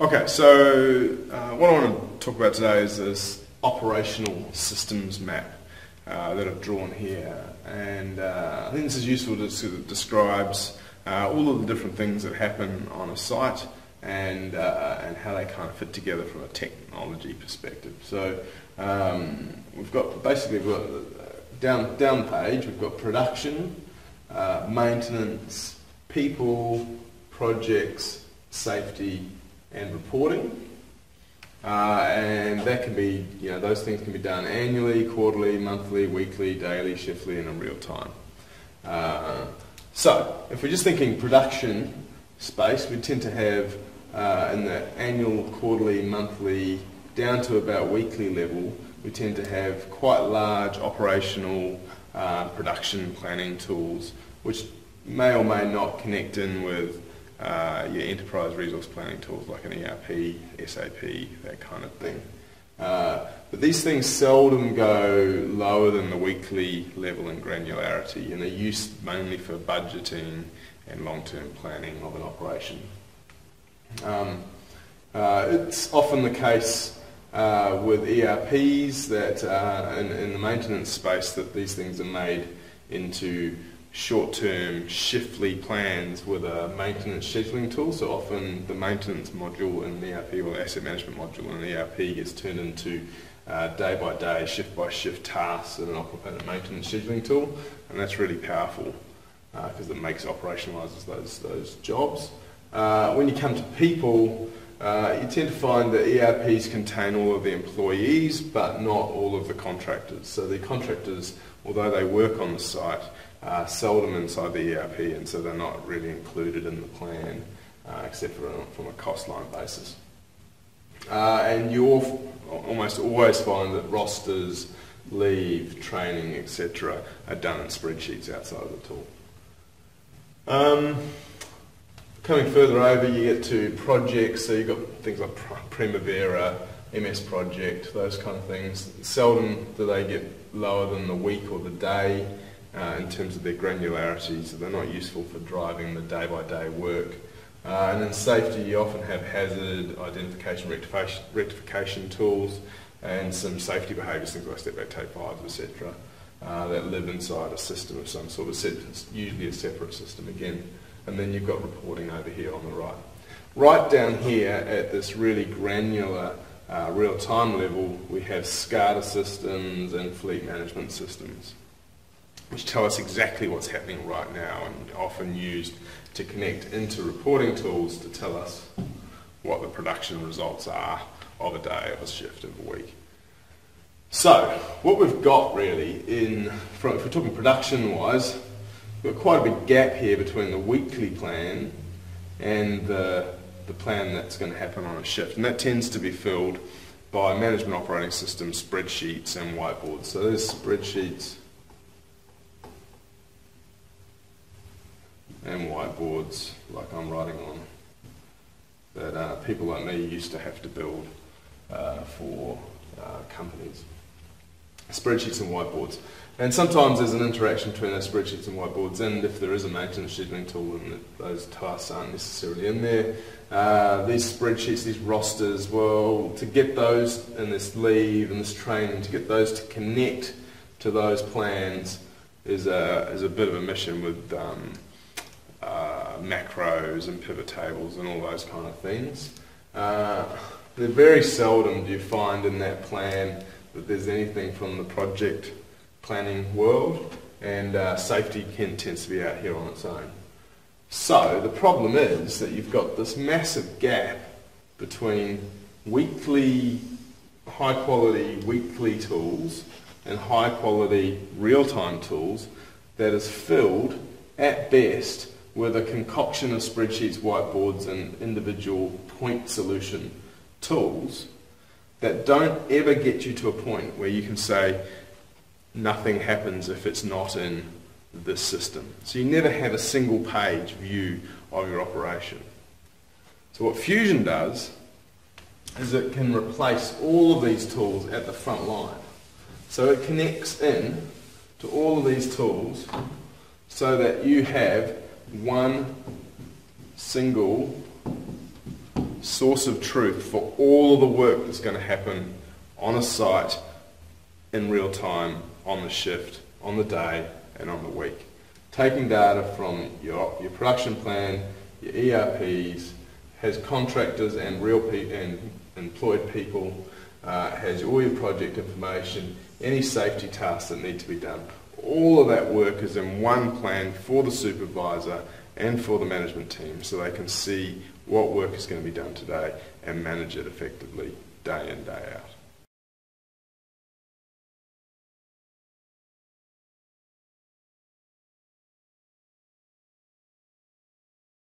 Okay, so uh, what I want to talk about today is this operational systems map uh, that I've drawn here. And uh, I think this is useful because it describes uh, all of the different things that happen on a site and, uh, and how they kind of fit together from a technology perspective. So um, we've got basically we've got uh, down, down page, we've got production, maintenance, people, projects, safety, and reporting. Uh, and that can be, you know, those things can be done annually, quarterly, monthly, weekly, daily, shiftly, and in real time. Uh, so, if we're just thinking production space, we tend to have uh, in the annual, quarterly, monthly, down to about weekly level, we tend to have quite large operational uh, production planning tools, which may or may not connect in with uh, your enterprise resource planning tools like an ERP, SAP, that kind of thing. Uh, but these things seldom go lower than the weekly level in granularity and they're used mainly for budgeting and long-term planning of an operation. Um, uh, it's often the case uh, with ERPs that uh, in, in the maintenance space that these things are made into short-term shiftly plans with a maintenance scheduling tool. So often the maintenance module in the ERP or asset management module in the ERP gets turned into uh, day by day, shift by shift tasks in an a maintenance scheduling tool, and that's really powerful because uh, it makes operationalizes those those jobs. Uh, when you come to people, uh, you tend to find that ERPs contain all of the employees, but not all of the contractors. So the contractors, although they work on the site, uh, seldom inside the ERP, and so they're not really included in the plan, uh, except for from a cost line basis. Uh, and you almost always find that rosters, leave, training, etc., are done in spreadsheets outside of the tool. Um, coming further over, you get to projects. So you've got things like Primavera, MS Project, those kind of things. Seldom do they get lower than the week or the day uh, in terms of their granularity, so they're not useful for driving the day-by-day work. Uh, and in safety, you often have hazard identification rectification, rectification tools and some safety behaviours, things like step back, take fives, etc., uh, that live inside a system of some sort. It's usually a separate system again. And then you've got reporting over here on the right. Right down here at this really granular uh, real-time level, we have SCADA systems and fleet management systems which tell us exactly what's happening right now and often used to connect into reporting tools to tell us what the production results are of a day, of a shift, of a week. So, what we've got really in, if we're talking production-wise, we've got quite a big gap here between the weekly plan and the, the plan that's going to happen on a shift. And that tends to be filled by management operating systems, spreadsheets and whiteboards. So there's spreadsheets and whiteboards like I'm writing on that uh, people like me used to have to build uh, for uh, companies. Spreadsheets and whiteboards. And sometimes there's an interaction between those spreadsheets and whiteboards, and if there is a maintenance scheduling tool, and those tasks aren't necessarily in there. Uh, these spreadsheets, these rosters, well, to get those and this leave and this training, to get those to connect to those plans is a, is a bit of a mission with um, macros and pivot tables and all those kind of things. Uh, very seldom do you find in that plan that there's anything from the project planning world, and uh, safety can, tends to be out here on its own. So the problem is that you've got this massive gap between weekly, high quality weekly tools and high quality real time tools that is filled at best with a concoction of spreadsheets, whiteboards, and individual point solution tools that don't ever get you to a point where you can say nothing happens if it's not in this system. So you never have a single page view of your operation. So what Fewzion does is it can replace all of these tools at the front line. So it connects in to all of these tools so that you have one single source of truth for all of the work that's going to happen on a site in real time, on the shift, on the day, and on the week. Taking data from your, your production plan, your ERPs, has contractors and real pe- and employed people, uh, has all your project information, any safety tasks that need to be done. All of that work is in one plan for the supervisor and for the management team so they can see what work is going to be done today and manage it effectively day in, day out.